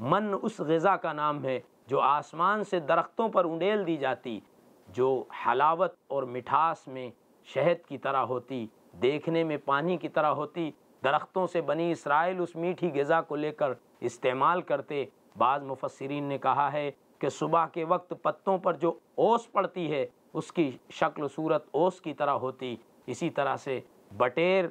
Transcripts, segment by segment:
من اس غذا کا نام ہے جو آسمان سے درختوں پر انڈیل دی جاتی، جو حلاوت اور مٹھاس میں شہد کی طرح ہوتی، دیکھنے میں پانی کی طرح ہوتی، درختوں سے بنی اسرائیل اس میٹھی غذا کو لے کر استعمال کرتے۔ بعض مفسرین نے کہا ہے کہ صبح کے وقت پتوں پر جو اوس پڑتی ہے، اس کی شکل صورت اوس کی طرح ہوتی۔ اسی طرح سے بٹیر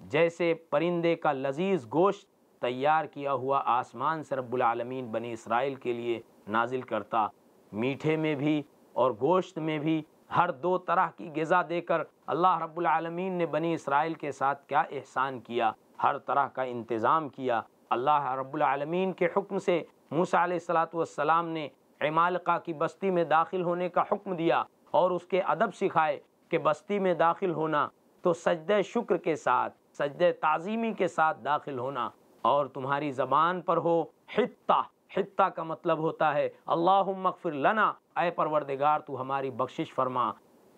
جیسے پرندے کا لذیذ گوشت تیار کیا ہوا آسمان سے رب العالمین بنی اسرائیل کے لیے نازل کرتا۔ میٹھے میں بھی اور گوشت میں بھی ہر دو طرح کی غذا دے کر اللہ رب العالمین نے بنی اسرائیل کے ساتھ کیا احسان کیا، ہر طرح کا انتظام کیا۔ اللہ رب العالمین کے حکم سے موسیٰ علیہ السلاۃ والسلام نے عمالقہ کی بستی میں داخل ہونے کا حکم دیا اور اس کے ادب سکھائے کہ بستی میں داخل ہونا تو سجدہ شکر کے ساتھ، سجدہ تعظیمی کے ساتھ داخل ہونا۔ اور تمہاری زبان پر ہو حتہ حتہ کا مطلب ہوتا ہے اللہ مغفر لنا۔ اے پروردگار، تو ہماری بخشش فرما۔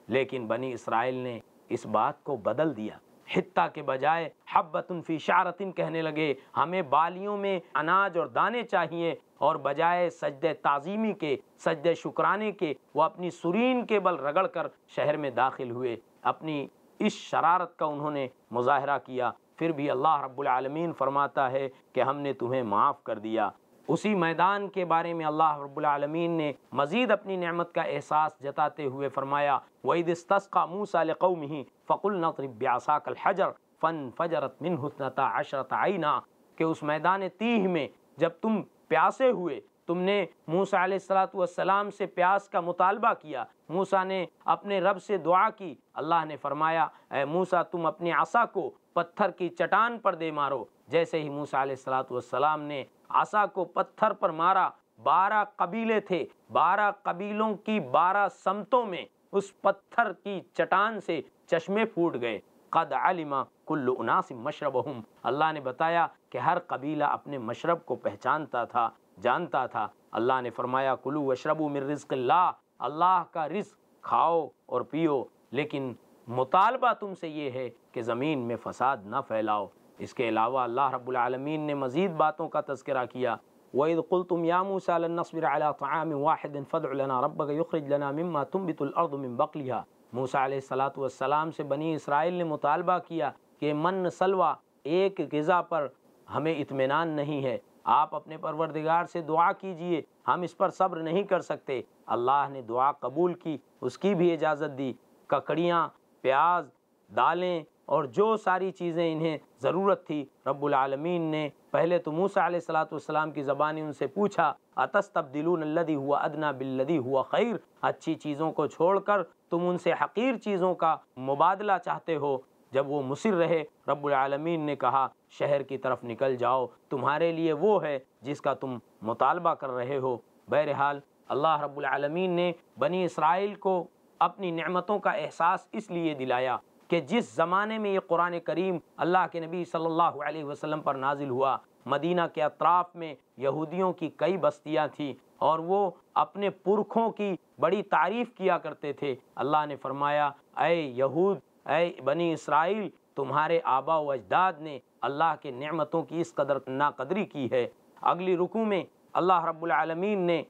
لیکن بنی اسرائیل نے اس بات کو بدل دیا۔ حتہ کے بجائے حبت فی شعرتن کہنے لگے، ہمیں بالیوں میں اناج اور دانے چاہیے۔ اور بجائے سجدہ تعظیمی کے سجدہ شکرانے کے، وہ اپنی سرین کے بل رگڑ کر شہر میں داخل ہوئے۔ اپنی اس شرارت کا انہوں نے مظاہرہ کیا۔ پھر بھی اللہ رب العالمین فرماتا ہے کہ ہم نے تمہیں معاف کر دیا۔ اسی میدان کے بارے میں اللہ رب العالمین نے مزید اپنی نعمت کا احساس جتاتے ہوئے فرمایا، وَإِذِ اسْتَسْقَى مُوسَى لِقَوْمِهِ فَقُلْ نَطْرِبْ بِعَصَاكَ الْحَجَرَ فَن فَجَرَتْ مِنْ حُسْنَتَ عَشْرَةَ عَيْنَا کہ اس میدان تیہ میں جب تم پیاسے ہوئے، تم نے موسیٰ علیہ السلاۃ والسلام سے پیاس کا مطالبہ کیا۔ موسیٰ نے اپنے رب سے دعا کی۔ اللہ نے فرمایا، اے موسیٰ، تم اپنے عصا کو پتھر کی چٹان پر دے مارو۔ جیسے ہی موسیٰ علیہ السلاۃ والسلام نے عصا کو پتھر پر مارا، بارہ قبیلے تھے۔ بارہ قبیلوں کی بارہ سمتوں میں اس پتھر کی چٹان سے چشمے پھوٹ گئے۔ قد علم کل اناس مشربہم۔ اللہ نے بتایا کہ ہر قبیلہ اپنے مشرب کو پہچانتا تھا، جانتا تھا۔ اللہ نے فرمایا، کلو وشربو من رزق اللہ۔ اللہ کا رزق کھاؤ اور پیو۔ لیکن مطالبہ تم سے یہ ہے کہ زمین میں فساد نہ پھیلاؤ۔ اس کے علاوہ اللہ رب العالمین نے مزید باتوں کا تذکرہ کیا۔ وَإِذْ قُلْتُمْ يَا مُوسَى لَن نَّصْبِرَ عَلَى طَعَامٍ وَاحِدٍ فَادْعُ لَنَا رَبَّكَ يُخْرِجْ لَنَا مِمَّا تُنبِتُ الْأَرْضُ مِن بَقْلِهَا۔ موسیٰ علیہ الصلوۃ والسلام سے بنی اسرائیل نے مطالبہ کیا کہ من سلوا ایک غذا پر ہمیں اطمینان نہیں ہے۔ آپ اپنے پروردگار سے دعا کیجیے، ہم اس پر صبر نہیں کر سکتے۔ اللہ نے دعا قبول کی، اس کی بھی اجازت دی۔ ککڑیاں، پیاز، دالیں اور جو ساری چیزیں انہیں ضرورت تھی، رب العالمین نے پہلے تو موسیٰ علیہ السلاۃ والسلام کی زبانی ان سے پوچھا، اتستبدلون الذی ہوا ادنا بالذی ہوا خیر؟ اچھی چیزوں کو چھوڑ کر تم ان سے حقیر چیزوں کا مبادلہ چاہتے ہو؟ جب وہ مصر رہے، رب العالمین نے کہا، شہر کی طرف نکل جاؤ، تمہارے لیے وہ ہے جس کا تم مطالبہ کر رہے ہو. بہرحال، اللہ رب العالمین نے بنی اسرائیل کو اپنی نعمتوں کا احساس اس لیے دلایا کہ جس زمانے میں یہ قرآن کریم اللہ کے نبی صلی اللہ علیہ وسلم پر نازل ہوا، مدینہ کے اطراف میں یہودیوں کی کئی بستیاں تھیں اور وہ اپنے پرکھوں کی بڑی تعریف کیا کرتے تھے، اللہ نے فرمایا، اے یہود، اے بنی اسرائیل، تمہارے آبا و اجداد نے اللہ کے نعمتوں کی اس قدر ناقدری کی ہے۔ اگلی رکو میں اللہ رب العالمین نے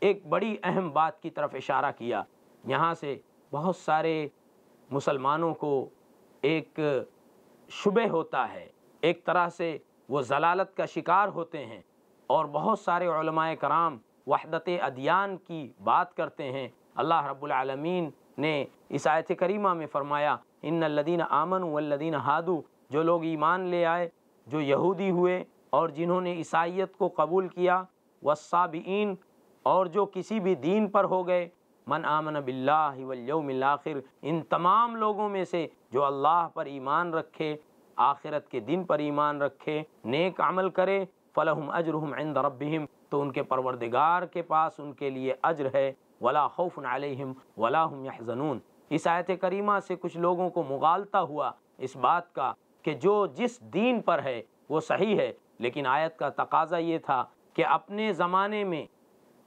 ایک بڑی اہم بات کی طرف اشارہ کیا۔ یہاں سے بہت سارے مسلمانوں کو ایک شبہ ہوتا ہے، ایک طرح سے وہ ضلالت کا شکار ہوتے ہیں۔ اور بہت سارے علماء کرام وحدت ادیان کی بات کرتے ہیں۔ اللہ رب العالمین نے اس آیت کریمہ میں فرمایا، ان الدین آمن والذین ہادو جو لوگ ایمان لے آئے، جو یہودی ہوئے، اور جنہوں نے عیسائیت کو قبول کیا، والصابئین، اور جو کسی بھی دین پر ہو گئے من آمن باللہ والیوم الاخر، ان تمام لوگوں میں سے جو اللہ پر ایمان رکھے، آخرت کے دن پر ایمان رکھے، نیک عمل کرے، فلہم اجرہم عند ربہم، تو ان کے پروردگار کے پاس ان کے لیے اجر ہے، ولا خوف علیہم ولا هم يحزنون اس آیت کریمہ سے کچھ لوگوں کو مغالتا ہوا اس بات کا کہ جو جس دین پر ہے وہ صحیح ہے، لیکن آیت کا تقاضا یہ تھا کہ اپنے زمانے میں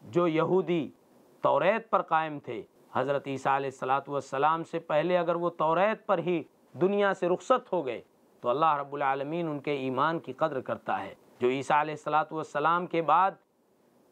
جو یہودی توریت پر قائم تھے۔ حضرت عیسیٰ علیہ السلاۃ والسلام سے پہلے اگر وہ توریت پر ہی دنیا سے رخصت ہو گئے، تو اللہ رب العالمین ان کے ایمان کی قدر کرتا ہے۔ جو عیسیٰ علیہ السلاۃ والسلام کے بعد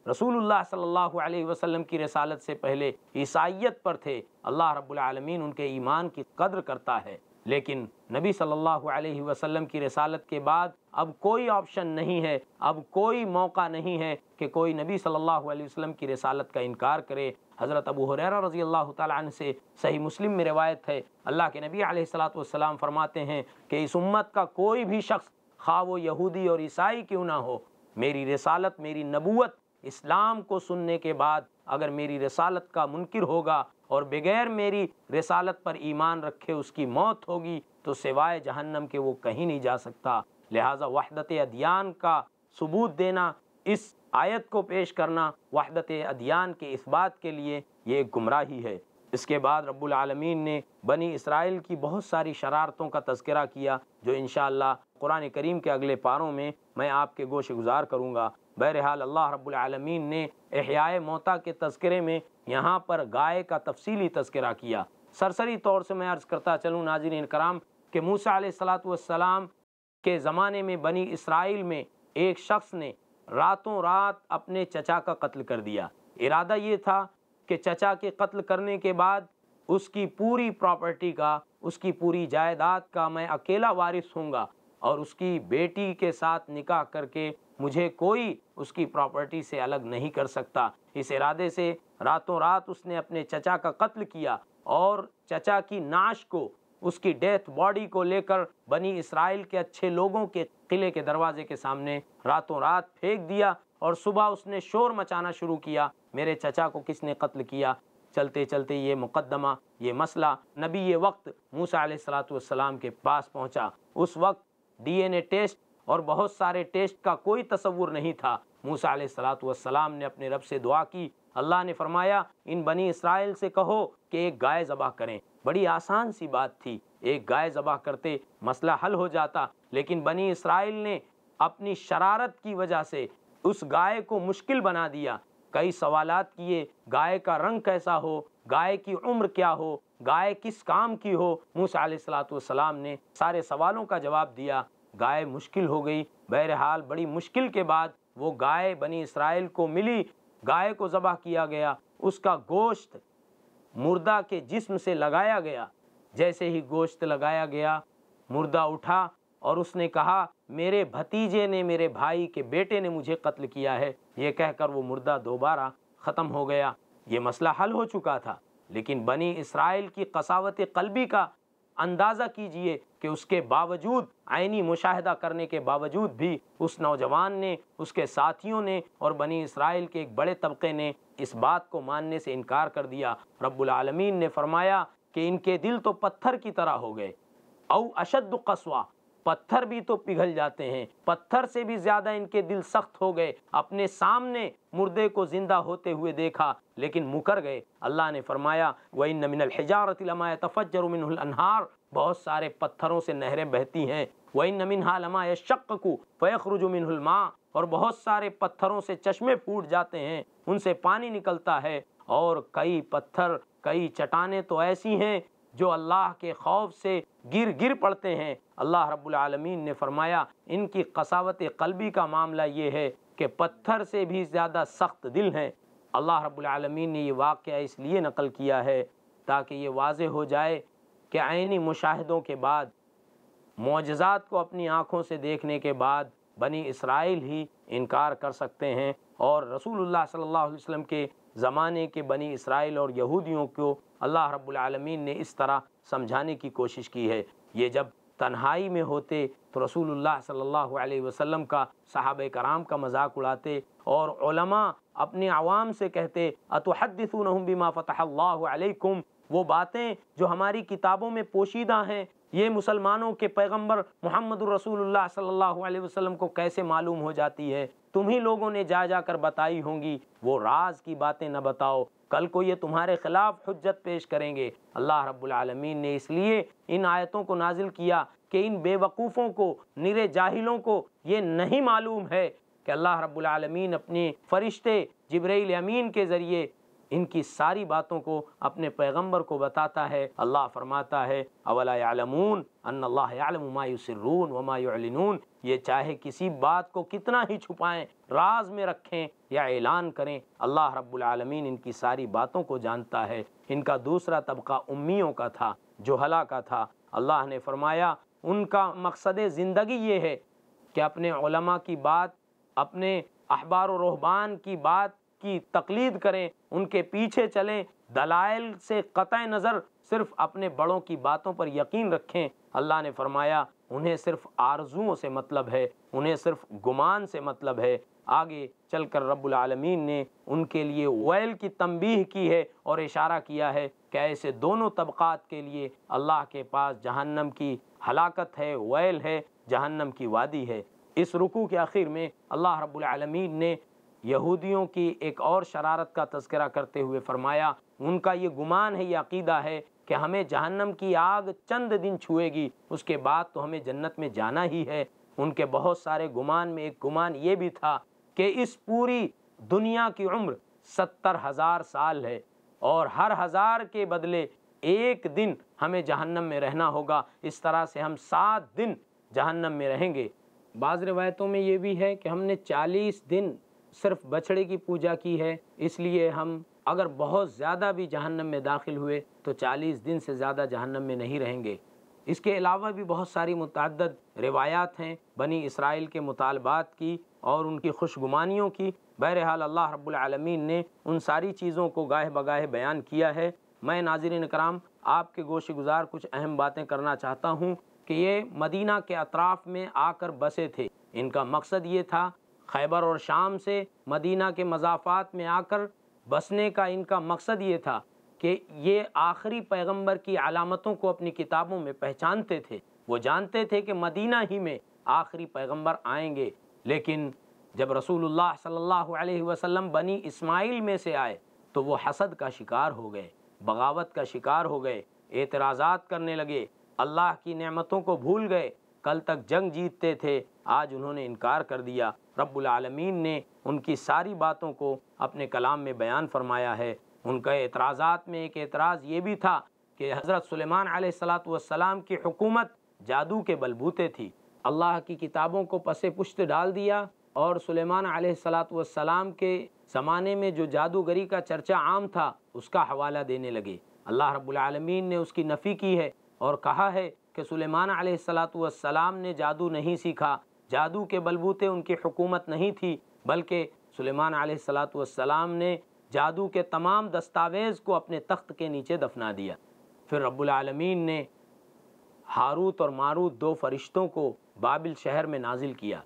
رسول اللہ صلی اللہ علیہ وسلم کی رسالت سے پہلے عیسائیت پر تھے، اللہ رب العالمین ان کے ایمان کی قدر کرتا ہے۔ لیکن نبی صلی اللہ علیہ وسلم کی رسالت کے بعد اب کوئی آپشن نہیں ہے، اب کوئی موقع نہیں ہے کہ کوئی نبی صلی اللہ علیہ وسلم کی رسالت کا انکار کرے۔ حضرت ابو حریرہ رضی اللہ تعالیٰ عنہ سے صحیح مسلم میں روایت ہے۔ اللہ کے نبی علیہ السلاۃ والسلام فرماتے ہیں کہ اس امت کا کوئی بھی شخص خواہ و یہودی اور عیسائی کیوں نہ ہو، میری رسالت، میری نبوت اسلام کو سننے کے بعد اگر میری رسالت کا منکر ہوگا اور بغیر میری رسالت پر ایمان رکھے اس کی موت ہوگی، تو سوائے جہنم کے وہ کہیں نہیں جا سکتا۔ لہٰذا وحدت ادیان کا ثبوت دینا، اس آیت کو پیش کرنا وحدت ادیان کے اس بات کے لیے یہ ایک گمراہی ہے۔ اس کے بعد رب العالمین نے بنی اسرائیل کی بہت ساری شرارتوں کا تذکرہ کیا، جو انشاءاللہ قرآن کریم کے اگلے پاروں میں میں آپ کے گوش گزار کروں گا۔ بہرحال اللہ رب العالمین نے احیاء موتا کے تذکرے میں یہاں پر گائے کا تفصیلی تذکرہ کیا۔ سرسری طور سے میں عرض کرتا چلوں ناظرین کرام کہ موسیٰ علیہ السلاۃ والسلام کے زمانے میں بنی اسرائیل میں ایک شخص نے راتوں رات اپنے چچا کا قتل کر دیا۔ ارادہ یہ تھا کہ چچا کے قتل کرنے کے بعد اس کی پوری پراپرٹی کا، اس کی پوری جائیداد کا میں اکیلا وارث ہوں گا اور اس کی بیٹی کے ساتھ نکاح کر کے مجھے کوئی اس کی پراپرٹی سے الگ نہیں کر سکتا۔ اس ارادے سے راتوں رات اس نے اپنے چچا کا قتل کیا اور چچا کی ناش کو، اس کی ڈیتھ باڈی کو لے کر بنی اسرائیل کے اچھے لوگوں کے قلعے کے دروازے کے سامنے راتوں رات پھینک دیا اور صبح اس نے شور مچانا شروع کیا۔ میرے چچا کو کس نے قتل کیا؟ چلتے چلتے یہ مقدمہ، یہ مسئلہ نبی یہ وقت موسیٰ علیہ السلاۃ والسلام کے پاس پہنچا۔ اس وقت ڈی این اے ٹیسٹ اور بہت سارے ٹیسٹ کا کوئی تصور نہیں تھا۔ موسیٰ علیہ السلاۃ والسلام نے اپنے رب سے دعا کی۔ اللہ نے فرمایا، ان بنی اسرائیل سے کہو کہ ایک گائے ذبح کریں۔ بڑی آسان سی بات تھی۔ ایک گائے ذبح کرتے مسئلہ حل ہو جاتا، لیکن بنی اسرائیل نے اپنی شرارت کی وجہ سے اس گائے کو مشکل بنا دیا۔ کئی سوالات کیے، گائے کا رنگ کیسا ہو؟ گائے کی عمر کیا ہو؟ گائے کس کام کی ہو؟ موسیٰ علیہ السلاۃ والسلام نے سارے سوالوں کا جواب دیا۔ گائے مشکل ہو گئی۔ بہرحال بڑی مشکل کے بعد وہ گائے بنی اسرائیل کو ملی۔ گائے کو ذبح کیا گیا۔ اس کا گوشت مردہ کے جسم سے لگایا گیا۔ جیسے ہی گوشت لگایا گیا، مردہ اٹھا اور اس نے کہا، میرے بھتیجے نے میرے بھائی کے بیٹے نے مجھے قتل کیا ہے۔ یہ کہہ کر وہ مردہ دوبارہ ختم ہو گیا۔ یہ مسئلہ حل ہو چکا تھا۔ لیکن بنی اسرائیل کی قصاوت قلبی کا اندازہ کیجیے کہ اس کے باوجود عینی مشاہدہ کرنے کے باوجود بھی اس نوجوان نے، اس کے ساتھیوں نے اور بنی اسرائیل کے ایک بڑے طبقے نے اس بات کو ماننے سے انکار کر دیا۔ رب العالمین نے فرمایا کہ ان کے دل تو پتھر کی طرح ہو گئے۔ او اشد قصوہ پتھر بھی تو پگھل جاتے ہیں۔ پتھر سے بھی زیادہ ان کے دل سخت ہو گئے۔ اپنے سامنے مردے کو زندہ ہوتے ہوئے دیکھا، لیکن مکر گئے۔ اللہ نے فرمایا، وَإِنَّ مِنَ الْحِجَارَةِ لَمَا يَتَفَجَّرُ مِنْهُ الْأَنْهَارِ۔ بہت سارے پتھروں سے نہریں بہتی ہیں۔ وَإِنَّ مِنْهَا لَمَا يَشَّقَّكُ فَيَخْرُجُ مِنْهُ الْمَاءِ۔ اور بہت سارے پتھروں سے چشمے پھوٹ جاتے ہیں۔ ان سے پانی نکلتا ہے۔ اور کئی پتھر، کئی چٹانیں تو ایسی ہیں جو اللہ کے خوف سے گر گر پڑتے ہیں۔ اللہ رب العالمین نے فرمایا، ان کی قصاوت قلبی کا معاملہ یہ ہے کہ پتھر سے بھی زیادہ سخت دل ہیں۔ اللہ رب العالمین نے یہ واقعہ اس لیے نقل کیا ہے تاکہ یہ واضح ہو جائے کہ عینی مشاہدوں کے بعد، معجزات کو اپنی آنکھوں سے دیکھنے کے بعد بنی اسرائیل ہی انکار کر سکتے ہیں اور رسول اللہ صلی اللہ علیہ وسلم کے زمانے کے بنی اسرائیل اور یہودیوں کو اللہ رب العالمین نے اس طرح سمجھانے کی کوشش کی ہے۔ یہ جب تنہائی میں ہوتے تو رسول اللہ صلی اللہ علیہ وسلم کا صحابہ کرام کا مذاق اڑاتے اور علماء اپنے عوام سے کہتے، اتحدثونہم بما فتح اللہ علیکم؟ وہ باتیں جو ہماری کتابوں میں پوشیدہ ہیں یہ مسلمانوں کے پیغمبر محمد الرسول اللہ صلی اللہ علیہ وسلم کو کیسے معلوم ہو جاتی ہے؟ تمہیں لوگوں نے جا جا کر بتائی ہوں گی وہ راز کی باتیں نہ بتاؤ۔ کل کو یہ تمہارے خلاف حجت پیش کریں گے۔ اللہ رب العالمین نے اس لیے ان آیتوں کو نازل کیا کہ ان بے وقوفوں کو نرے جاہلوں کو یہ نہیں معلوم ہے کہ اللہ رب العالمین اپنے فرشتے جبرائیل امین کے ذریعے ان کی ساری باتوں کو اپنے پیغمبر کو بتاتا ہے۔ اللہ فرماتا ہے، اولا يعلمون ان اللہ يعلم ما يسرون وما يعلنون یہ چاہے کسی بات کو کتنا ہی چھپائیں، راز میں رکھیں یا اعلان کریں، اللہ رب العالمین ان کی ساری باتوں کو جانتا ہے۔ ان کا دوسرا طبقہ امیوں کا تھا جو ہلا کا تھا۔ اللہ نے فرمایا، ان کا مقصد زندگی یہ ہے کہ اپنے علماء کی بات، اپنے احبار و رحبان کی بات کی تقلید کریں، ان کے پیچھے چلیں، دلائل سے قطع نظر صرف اپنے بڑوں کی باتوں پر یقین رکھیں۔ اللہ نے فرمایا، انہیں صرف آرزوؤں سے مطلب ہے، انہیں صرف گمان سے مطلب ہے۔ آگے چل کر رب العالمین نے ان کے لیے ویل کی تنبیہ کی ہے اور اشارہ کیا ہے کہ ایسے دونوں طبقات کے لیے اللہ کے پاس جہنم کی ہلاکت ہے، ویل ہے، جہنم کی وادی ہے۔ اس رکوع کے آخر میں اللہ رب العالمین نے یہودیوں کی ایک اور شرارت کا تذکرہ کرتے ہوئے فرمایا، ان کا یہ گمان ہے، یہ عقیدہ ہے کہ ہمیں جہنم کی آگ چند دن چھوئے گی، اس کے بعد تو ہمیں جنت میں جانا ہی ہے۔ ان کے بہت سارے گمان میں ایک گمان یہ بھی تھا کہ اس پوری دنیا کی عمر ستر ہزار سال ہے اور ہر ہزار کے بدلے ایک دن ہمیں جہنم میں رہنا ہوگا۔ اس طرح سے ہم سات دن جہنم میں رہیں گے۔ بعض روایتوں میں یہ بھی ہے کہ ہم نے چالیس دن صرف بچھڑے کی پوجا کی ہے، اس لیے ہم اگر بہت زیادہ بھی جہنم میں داخل ہوئے تو چالیس دن سے زیادہ جہنم میں نہیں رہیں گے۔ اس کے علاوہ بھی بہت ساری متعدد روایات ہیں بنی اسرائیل کے مطالبات کی اور ان کی خوشگمانیوں کی۔ بہرحال اللہ رب العالمین نے ان ساری چیزوں کو گاہے بگاہے بیان کیا ہے۔ میں ناظرین کرام، آپ کے گوش گزار کچھ اہم باتیں کرنا چاہتا ہوں کہ یہ مدینہ کے اطراف میں آ کر بسے تھے۔ ان کا مقصد یہ تھا خیبر اور شام سے مدینہ کے مضافات میں آ کر بسنے کا ان کا مقصد یہ تھا کہ یہ آخری پیغمبر کی علامتوں کو اپنی کتابوں میں پہچانتے تھے۔ وہ جانتے تھے کہ مدینہ ہی میں آخری پیغمبر آئیں گے۔ لیکن جب رسول اللہ صلی اللہ علیہ وسلم بنی اسماعیل میں سے آئے تو وہ حسد کا شکار ہو گئے، بغاوت کا شکار ہو گئے، اعتراضات کرنے لگے، اللہ کی نعمتوں کو بھول گئے۔ کل تک جنگ جیتتے تھے، آج انہوں نے انکار کر دیا۔ رب العالمین نے ان کی ساری باتوں کو اپنے کلام میں بیان فرمایا ہے۔ ان کا اعتراضات میں ایک اعتراض یہ بھی تھا کہ حضرت سلیمان علیہ السلاۃ والسلام کی حکومت جادو کے بلبوتے تھی۔ اللہ کی کتابوں کو پس پشت ڈال دیا اور سلیمان علیہ السلاۃ والسلام کے زمانے میں جو جادوگری کا چرچا عام تھا، اس کا حوالہ دینے لگے۔ اللہ رب العالمین نے اس کی نفی کی ہے اور کہا ہے کہ سلیمان علیہ السلاۃ والسلام نے جادو نہیں سیکھا۔ جادو کے بلبوتے ان کی حکومت نہیں تھی، بلکہ سلیمان علیہ السلاۃ والسلام نے جادو کے تمام دستاویز کو اپنے تخت کے نیچے دفنا دیا۔ پھر رب العالمین نے ہاروت اور ماروت دو فرشتوں کو بابل شہر میں نازل کیا۔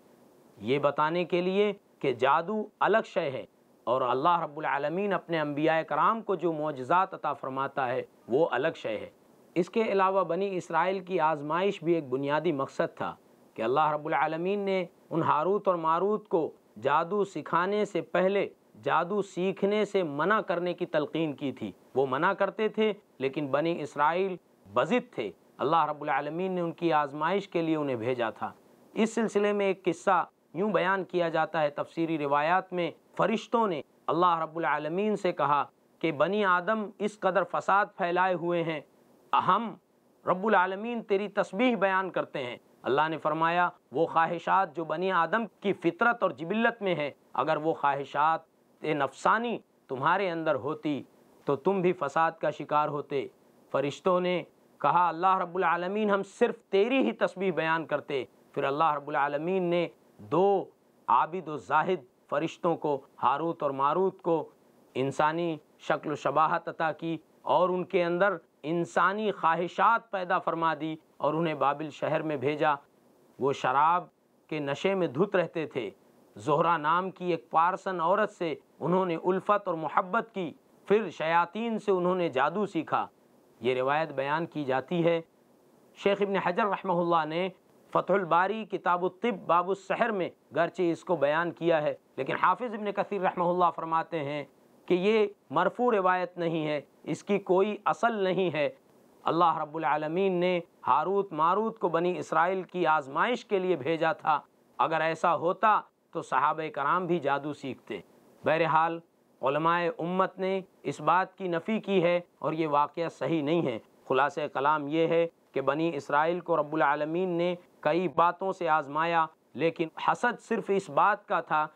یہ بتانے کے لیے کہ جادو الگ شے ہے اور اللہ رب العالمین اپنے انبیاء کرام کو جو معجزات عطا فرماتا ہے وہ الگ شے ہے۔ اس کے علاوہ بنی اسرائیل کی آزمائش بھی ایک بنیادی مقصد تھا کہ اللہ رب العالمین نے ان ہاروت اور ماروت کو جادو سکھانے سے پہلے، جادو سیکھنے سے منع کرنے کی تلقین کی تھی۔ وہ منع کرتے تھے، لیکن بنی اسرائیل بزد تھے۔ اللہ رب العالمین نے ان کی آزمائش کے لیے انہیں بھیجا تھا۔ اس سلسلے میں ایک قصہ یوں بیان کیا جاتا ہے، تفسیری روایات میں فرشتوں نے اللہ رب العالمین سے کہا کہ بنی آدم اس قدر فساد پھیلائے ہوئے ہیں ہم رب العالمین تیری تسبیح بیان کرتے ہیں۔ اللہ نے فرمایا، وہ خواہشات جو بنی آدم کی فطرت اور جبلت میں ہے اگر وہ خواہشات نفسانی تمہارے اندر ہوتی تو تم بھی فساد کا شکار ہوتے۔ فرشتوں نے کہا، اللہ رب العالمین ہم صرف تیری ہی تسبیح بیان کرتے۔ پھر اللہ رب العالمین نے دو عابد و زاہد فرشتوں کو، ہاروت اور ماروت کو انسانی شکل و شباہت عطا کی اور ان کے اندر انسانی خواہشات پیدا فرما دی اور انہیں بابل شہر میں بھیجا۔ وہ شراب کے نشے میں دھت رہتے تھے۔ زہرا نام کی ایک پارسن عورت سے انہوں نے الفت اور محبت کی، پھر شیاطین سے انہوں نے جادو سیکھا۔ یہ روایت بیان کی جاتی ہے۔ شیخ ابن حجر رحمہ اللہ نے فتح الباری کتاب الطب باب السحر میں گرچہ اس کو بیان کیا ہے، لیکن حافظ ابن کثیر رحمہ اللہ فرماتے ہیں کہ یہ مرفوع روایت نہیں ہے، اس کی کوئی اصل نہیں ہے۔ اللہ رب العالمین نے ہاروت ماروت کو بنی اسرائیل کی آزمائش کے لیے بھیجا تھا۔ اگر ایسا ہوتا تو صحابہ کرام بھی جادو سیکھتے۔ بہرحال علماء امت نے اس بات کی نفی کی ہے اور یہ واقعہ صحیح نہیں ہے۔ خلاصہ کلام یہ ہے کہ بنی اسرائیل کو رب العالمین نے کئی باتوں سے آزمایا، لیکن حسد صرف اس بات کا تھا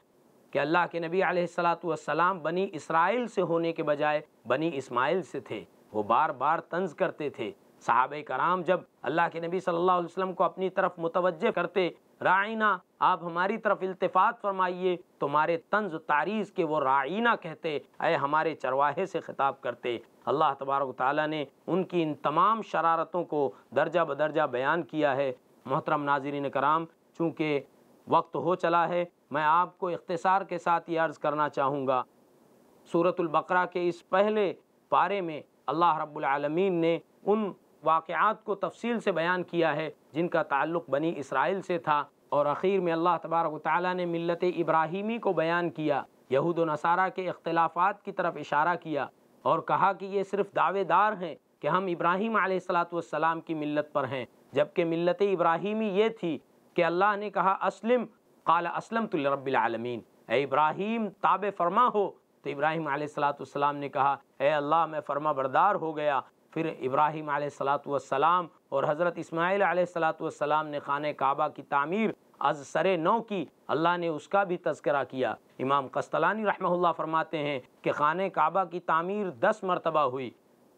کہ اللہ کے نبی علیہ السلاۃ والسلام بنی اسرائیل سے ہونے کے بجائے بنی اسماعیل سے تھے۔ وہ بار بار طنز کرتے تھے۔ صحابہ کرام جب اللہ کے نبی صلی اللہ علیہ وسلم کو اپنی طرف متوجہ کرتے رائنا آپ ہماری طرف التفات فرمائیے تمہارے طنز تعریض کے وہ رائنا کہتے، اے ہمارے چرواہے سے خطاب کرتے۔ اللہ تبارک تعالیٰ نے ان کی ان تمام شرارتوں کو درجہ بدرجہ بیان کیا ہے۔ محترم ناظرین کرام، چونکہ وقت ہو چلا ہے میں آپ کو اختصار کے ساتھ یہ عرض کرنا چاہوں گا۔ صورت البقرہ کے اس پہلے پارے میں اللہ رب العالمین نے ان واقعات کو تفصیل سے بیان کیا ہے جن کا تعلق بنی اسرائیل سے تھا اور اخیر میں اللہ تبارک و تعالیٰ نے ملت ابراہیمی کو بیان کیا، یہود و نصارہ کے اختلافات کی طرف اشارہ کیا اور کہا کہ یہ صرف دعوے دار ہیں کہ ہم ابراہیم علیہ السلاۃ والسلام کی ملت پر ہیں، جبکہ ملت ابراہیمی یہ تھی کہ اللہ نے کہا اسلم قال اسلم رب العالمین۔ اے ابراہیم تاب فرما ہو۔ تو ابراہیم علیہ السلاۃ والسلام نے کہا، اے اللہ، میں فرما بردار ہو گیا۔ پھر ابراہیم علیہ السلاۃ والسلام اور حضرت اسماعیل علیہ السلاۃ والسلام نے خانہ کعبہ کی تعمیر از سر نو کی۔ اللہ نے اس کا بھی تذکرہ کیا۔ امام قسطلانی رحمہ اللہ فرماتے ہیں کہ خانہ کعبہ کی تعمیر دس مرتبہ ہوئی۔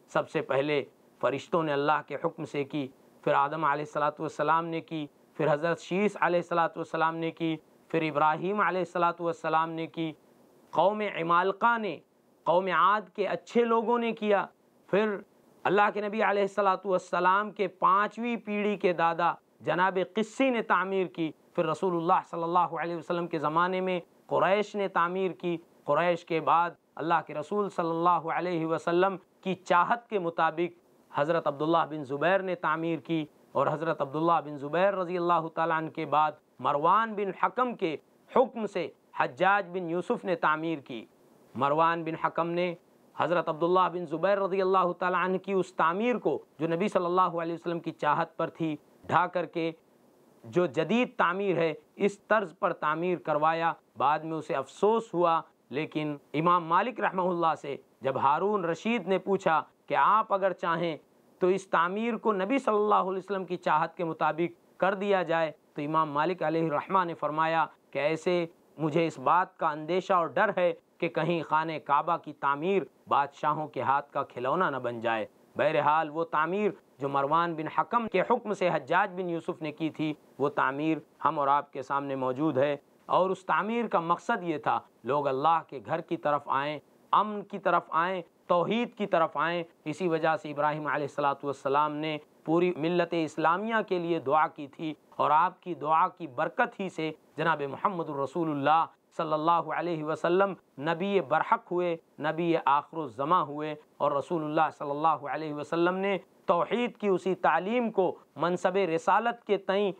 سب سے پہلے فرشتوں نے اللہ کے حکم سے کی۔ پھر آدم علیہ السلاۃ والسلام نے کی۔ پھر حضرت شیس علیہ السلاۃ والسلام نے کی، پھر ابراہیم علیہ السلاۃ والسلام نے کی، قوم عمالقہ نے، قوم عاد کے اچھے لوگوں نے کیا، پھر اللہ کے نبی علیہ السلاۃ والسلام کے پانچویں پیڑھی کے دادا جناب قصی نے تعمیر کی، پھر رسول اللہ صلی اللہ علیہ وسلم کے زمانے میں قریش نے تعمیر کی، قریش کے بعد اللہ کے رسول صلی اللہ علیہ وسلم کی چاہت کے مطابق حضرت عبداللہ بن زبیر نے تعمیر کی۔ اور حضرت عبداللہ بن زبیر رضی اللہ تعالیٰ عنہ کے بعد مروان بن حکم کے حکم سے حجاج بن یوسف نے تعمیر کی۔ مروان بن حکم نے حضرت عبداللہ بن زبیر رضی اللہ تعالیٰ عنہ کی اس تعمیر کو جو نبی صلی اللہ علیہ وسلم کی چاہت پر تھی، ڈھا کر کے جو جدید تعمیر ہے، اس طرز پر تعمیر کروایا۔ بعد میں اسے افسوس ہوا، لیکن امام مالک رحمہ اللہ سے جب ہارون رشید نے پوچھا کہ آپ اگر چاہیں تو اس تعمیر کو نبی صلی اللہ علیہ وسلم کی چاہت کے مطابق کر دیا جائے۔ تو امام مالک علیہ الرحمٰ نے فرمایا کہ ایسے مجھے اس بات کا اندیشہ اور ڈر ہے کہ کہیں خانہ کعبہ کی تعمیر بادشاہوں کے ہاتھ کا کھلونا نہ بن جائے۔ بہرحال وہ تعمیر جو مروان بن حکم کے حکم سے حجاج بن یوسف نے کی تھی، وہ تعمیر ہم اور آپ کے سامنے موجود ہے۔ اور اس تعمیر کا مقصد یہ تھا، لوگ اللہ کے گھر کی طرف آئیں، امن کی طرف آئیں توحید کی طرف آئیں۔ اسی وجہ سے ابراہیم علیہ السلاۃ والسلام نے پوری ملت اسلامیہ کے لیے دعا کی تھی اور آپ کی دعا کی برکت ہی سے جناب محمد الرسول اللہ صلی اللہ علیہ وسلم نبی برحق ہوئے، نبی آخر الزماں ہوئے اور رسول اللہ صلی اللہ علیہ وسلم نے توحید کی اسی تعلیم کو منصب رسالت کے تئیں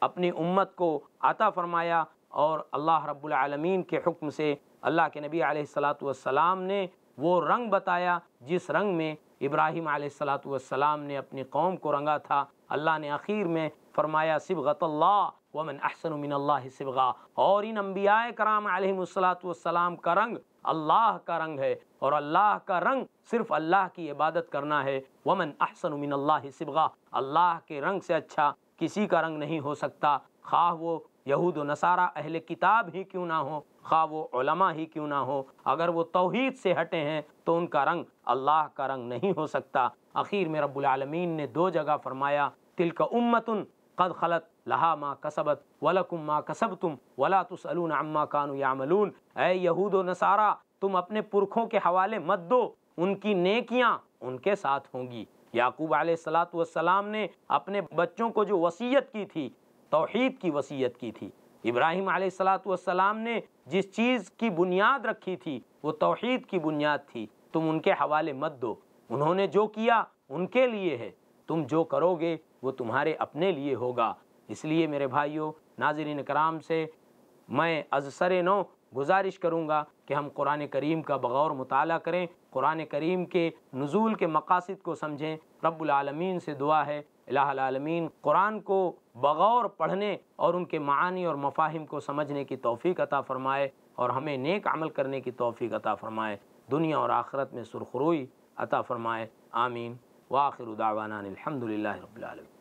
اپنی امت کو عطا فرمایا اور اللہ رب العالمین کے حکم سے اللہ کے نبی علیہ السلاۃ والسلام نے وہ رنگ بتایا جس رنگ میں ابراہیم علیہ السلاۃ والسلام نے اپنی قوم کو رنگا تھا۔ اللہ نے اخیر میں فرمایا صبغت اللہ ومن احسن من اللہ صبغا اور ان انبیاء کرام علیہ السلاۃ والسلام کا رنگ اللہ کا رنگ ہے۔ اور اللہ کا رنگ صرف اللہ کی عبادت کرنا ہے۔ ومن احسن من اللہ صبغا اللہ کے رنگ سے اچھا کسی کا رنگ نہیں ہو سکتا۔ خواہ وہ یہود و نصارہ اہل کتاب ہی کیوں نہ ہو خواہ وہ علماء ہی کیوں نہ ہو، اگر وہ توحید سے ہٹے ہیں تو ان کا رنگ اللہ کا رنگ نہیں ہو سکتا۔ اخیر میں رب العالمین نے دو جگہ فرمایا تل کا امتن قد خلط لہا ما کسبت ولکم ما کسبتم ولا تسألون عما کانو یعملون۔ اے یہود و نصارہ، تم اپنے پرکھوں کے حوالے مت دو، ان کی نیکیاں ان کے ساتھ ہوں گی۔ یعقوب علیہ السلاۃ والسلام نے اپنے بچوں کو جو وصیت کی تھی، توحید کی وصیت کی تھی۔ ابراہیم علیہ السلاۃ والسلام نے جس چیز کی بنیاد رکھی تھی، وہ توحید کی بنیاد تھی۔ تم ان کے حوالے مت دو۔ انہوں نے جو کیا، ان کے لیے ہے۔ تم جو کرو گے وہ تمہارے اپنے لیے ہوگا۔ اس لیے میرے بھائیوں ناظرین کرام سے میں از سر نو گزارش کروں گا کہ ہم قرآن کریم کا بغور مطالعہ کریں۔ قرآن کریم کے نزول کے مقاصد کو سمجھیں۔ رب العالمین سے دعا ہے۔ الہ العالمین، قرآن کو بغور پڑھنے اور ان کے معانی اور مفاہم کو سمجھنے کی توفیق عطا فرمائے اور ہمیں نیک عمل کرنے کی توفیق عطا فرمائے۔ دنیا اور آخرت میں سرخروئی عطا فرمائے۔ آمین۔ واخر دعوانا الحمد للہ رب العالمین۔